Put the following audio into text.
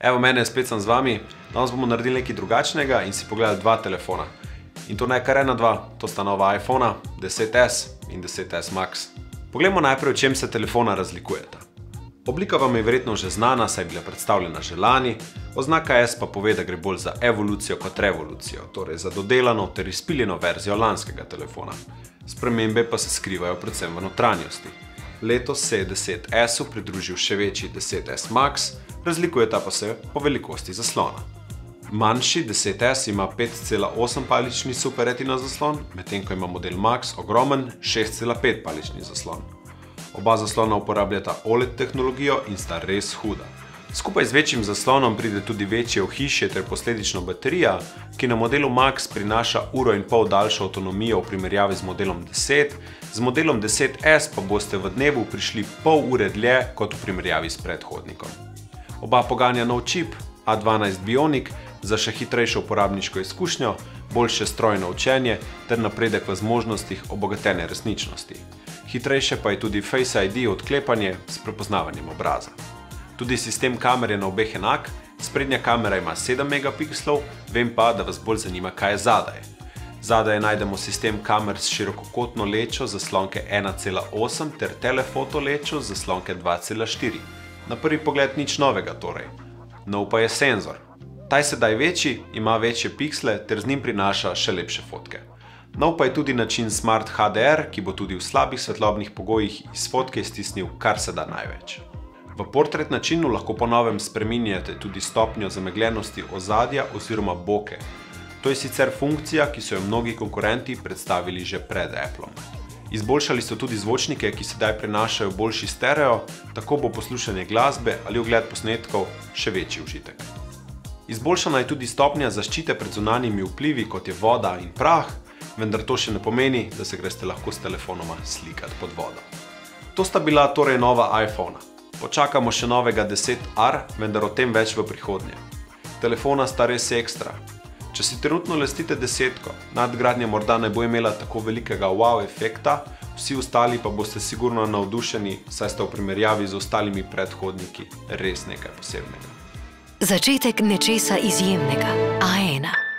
Evo, mene spet sem z vami. Danes bomo naredili nekaj drugačnega in si pogledali dva telefona. In to ne kar ena dva, to sta nova iPhona, 10S in 10S Max. Poglejmo najprej, v čem se telefona razlikujeta. Oblika vam je verjetno že znana, saj je bila predstavljena že lani, oznaka S pa pove, da gre bolj za evolucijo kot revolucijo, torej za dodelano ter izpiljeno verzijo lanskega telefona. Spremembe pa se skrivajo predvsem v notranjosti. Letos se je 10S-u pridružil še večji 10S Max, razlikujeta pa se po velikosti zaslona. Manjši 10S ima 5,8 palični Super Retina zaslon, medtem ko ima model Max ogromen 6,5 palični zaslon. Oba zaslona uporabljata OLED tehnologijo in sta res huda. Skupaj z večjim zaslonom pride tudi večje ohišje ter posledično baterija, ki na modelu Max prinaša uro in pol daljšo avtonomijo v primerjavi z modelom 10, z modelom 10S pa boste v dnevu prišli pol ure dlje kot v primerjavi s predhodnikom. Oba poganja nov čip A12 Bionic za še hitrejšo uporabniško izkušnjo, boljše strojno učenje ter napredek v zmožnostih obogatene resničnosti. Hitrejše pa je tudi Face ID odklepanje s prepoznavanjem obraza. Tudi sistem kamere je na obeh enak, sprednja kamera ima 7 megapikslov, vem pa, da vas bolj zanima, kaj je zadaj. Zadaj najdemo sistem kamer s širokokotno lečo zaslonke 1,8 ter telefoto lečo zaslonke 2,4. Na prvi pogled nič novega torej. Nov pa je senzor. Ta je sedaj večji, ima večje piksle ter z njim prinaša še lepše fotke. Nov pa je tudi način Smart HDR, ki bo tudi v slabih svetlobnih pogojih iz fotke stisnil kar se da največ. V portret načinu lahko po novem spreminjate tudi stopnjo zamegljenosti ozadja oziroma boke. To je sicer funkcija, ki so jo mnogi konkurenti predstavili že pred Appleom. Izboljšali so tudi zvočnike, ki sedaj prenašajo boljši stereo, tako bo poslušanje glasbe ali ogled posnetkov še večji užitek. Izboljšana je tudi stopnja zaščite pred zunanjimi vplivi, kot je voda in prah, vendar to še ne pomeni, da se greste lahko s telefonoma slikati pod vodo. To sta bila torej nova iPhona. Počakamo še novega 10R, vendar o tem več v prihodnje. Telefona sta res ekstra. Če si trenutno lastite desetko, nadgradnja morda ne bo imela tako velikega wow efekta, vsi ostali pa boste sigurno navdušeni, saj sta v primerjavi z ostalimi predhodniki res nekaj posebnega. Začetek nečesa izjemnega. A1.